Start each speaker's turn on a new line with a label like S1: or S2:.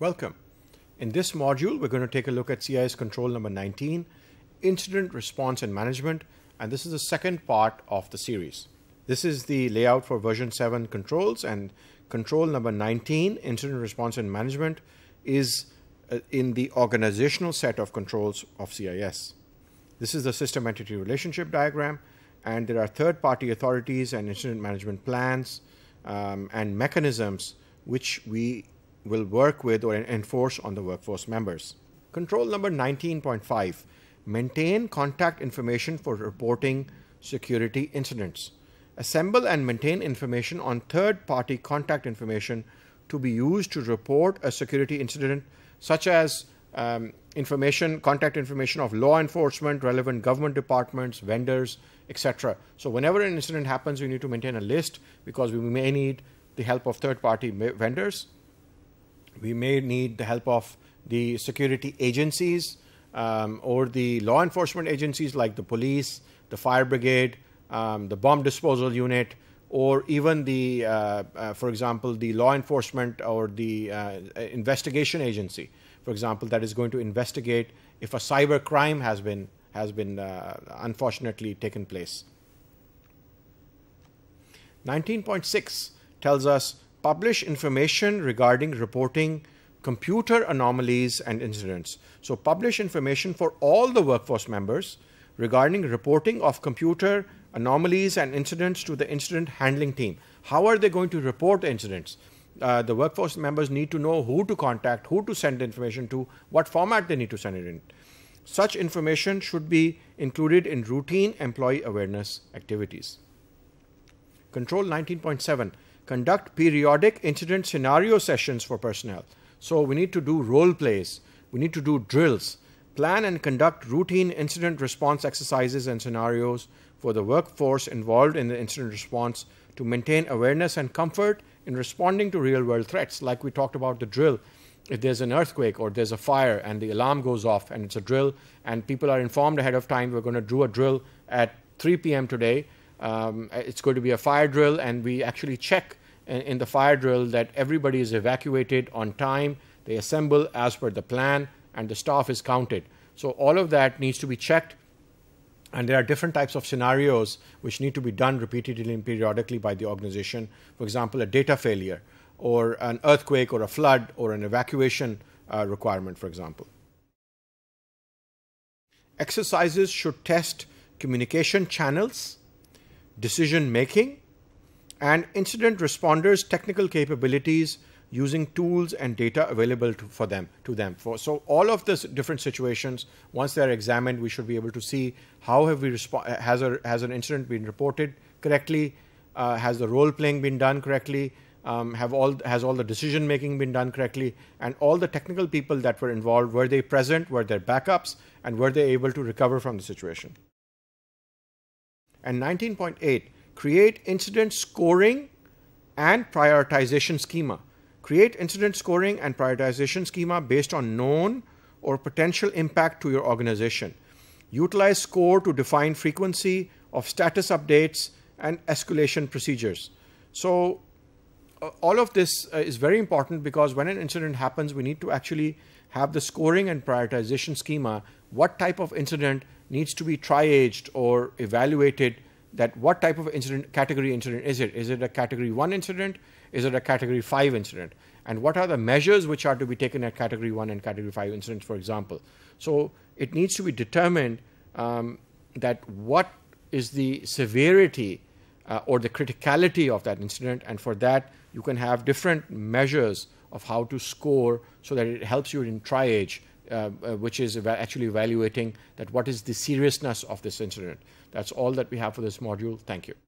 S1: Welcome. In this module, we're going to take a look at CIS control number 19, Incident Response and Management, and this is the second part of the series. This is the layout for version 7 controls, and control number 19, Incident Response and Management, is uh, in the organizational set of controls of CIS. This is the system entity relationship diagram, and there are third party authorities and incident management plans um, and mechanisms which we will work with or enforce on the workforce members. Control number 19.5 maintain contact information for reporting security incidents. Assemble and maintain information on third party contact information to be used to report a security incident, such as um, information, contact information of law enforcement, relevant government departments, vendors, etc. So, whenever an incident happens, we need to maintain a list because we may need the help of third party vendors we may need the help of the security agencies um, or the law enforcement agencies like the police, the fire brigade, um, the bomb disposal unit, or even the, uh, uh, for example, the law enforcement or the uh, investigation agency, for example, that is going to investigate if a cyber crime has been has been uh, unfortunately taken place. 19.6 tells us publish information regarding reporting computer anomalies and incidents. So, publish information for all the workforce members regarding reporting of computer anomalies and incidents to the incident handling team. How are they going to report incidents? Uh, the workforce members need to know who to contact, who to send information to, what format they need to send it in. Such information should be included in routine employee awareness activities. Control 19.7 conduct periodic incident scenario sessions for personnel. So we need to do role plays, we need to do drills, plan and conduct routine incident response exercises and scenarios for the workforce involved in the incident response to maintain awareness and comfort in responding to real world threats. Like we talked about the drill. If there's an earthquake or there's a fire and the alarm goes off and it's a drill and people are informed ahead of time, we're going to do a drill at 3 p.m. today. Um, it's going to be a fire drill and we actually check in the fire drill that everybody is evacuated on time, they assemble as per the plan, and the staff is counted. So all of that needs to be checked. And there are different types of scenarios which need to be done repeatedly and periodically by the organization. For example, a data failure, or an earthquake, or a flood, or an evacuation uh, requirement, for example. Exercises should test communication channels, decision making, and incident responders' technical capabilities using tools and data available to, for them to them. For, so all of these different situations, once they are examined, we should be able to see how have we has a has an incident been reported correctly, uh, has the role playing been done correctly, um, have all has all the decision making been done correctly, and all the technical people that were involved were they present, were there backups, and were they able to recover from the situation. And 19.8 create incident scoring and prioritization schema. Create incident scoring and prioritization schema based on known or potential impact to your organization. Utilize SCORE to define frequency of status updates and escalation procedures. So, uh, all of this uh, is very important because when an incident happens, we need to actually have the scoring and prioritization schema. What type of incident needs to be triaged or evaluated that what type of incident category incident is it? Is it a category one incident? Is it a category five incident? And what are the measures which are to be taken at category one and category five incidents, for example? So it needs to be determined um, that what is the severity uh, or the criticality of that incident, and for that you can have different measures of how to score so that it helps you in triage uh, which is eva actually evaluating that what is the seriousness of this incident. That's all that we have for this module. Thank you.